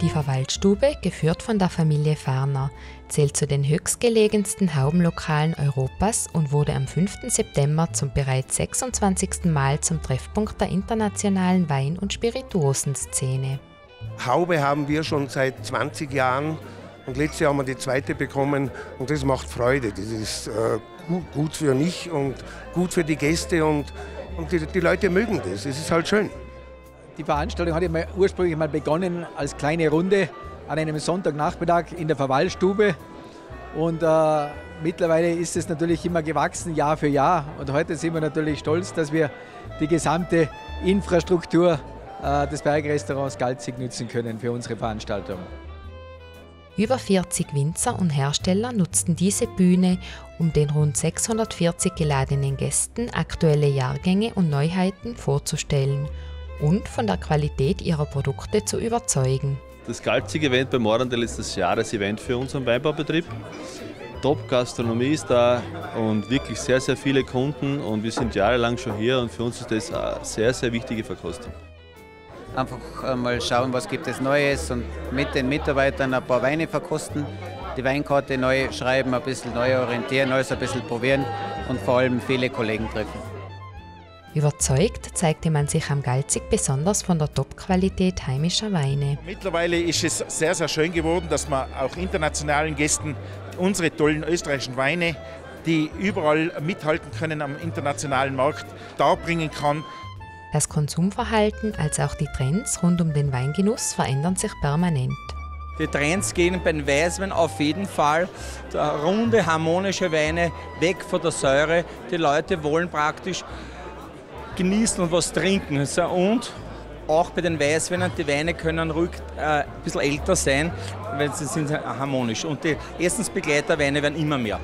Die Verwaltstube, geführt von der Familie Farner, zählt zu den höchstgelegensten Haubenlokalen Europas und wurde am 5. September zum bereits 26. Mal zum Treffpunkt der internationalen Wein- und Spirituosenszene. Haube haben wir schon seit 20 Jahren und letztes Jahr haben wir die zweite bekommen und das macht Freude. Das ist äh, gut für mich und gut für die Gäste und, und die, die Leute mögen das. Es ist halt schön. Die Veranstaltung hat ja ursprünglich mal begonnen als kleine Runde an einem Sonntagnachmittag in der Verwaltstube. Und äh, mittlerweile ist es natürlich immer gewachsen, Jahr für Jahr. Und heute sind wir natürlich stolz, dass wir die gesamte Infrastruktur äh, des Bergrestaurants Galzig nutzen können für unsere Veranstaltung. Über 40 Winzer und Hersteller nutzten diese Bühne, um den rund 640 geladenen Gästen aktuelle Jahrgänge und Neuheiten vorzustellen und von der Qualität ihrer Produkte zu überzeugen. Das Galzig-Event beim Morandel ist das Jahresevent für unseren Weinbaubetrieb. Top-Gastronomie ist da und wirklich sehr, sehr viele Kunden und wir sind jahrelang schon hier und für uns ist das eine sehr, sehr wichtige Verkostung. Einfach mal schauen, was gibt es Neues und mit den Mitarbeitern ein paar Weine verkosten, die Weinkarte neu schreiben, ein bisschen neu orientieren, alles ein bisschen probieren und vor allem viele Kollegen treffen. Überzeugt zeigte man sich am Galzig besonders von der Top-Qualität heimischer Weine. Mittlerweile ist es sehr, sehr schön geworden, dass man auch internationalen Gästen unsere tollen österreichischen Weine, die überall mithalten können am internationalen Markt, darbringen kann. Das Konsumverhalten als auch die Trends rund um den Weingenuss verändern sich permanent. Die Trends gehen beim Weißwein auf jeden Fall. Runde, harmonische Weine, weg von der Säure. Die Leute wollen praktisch genießen und was trinken. Und auch bei den Weißweinen, die Weine können ruhig äh, ein bisschen älter sein, weil sie sind harmonisch. Und die Essensbegleiterweine werden immer mehr.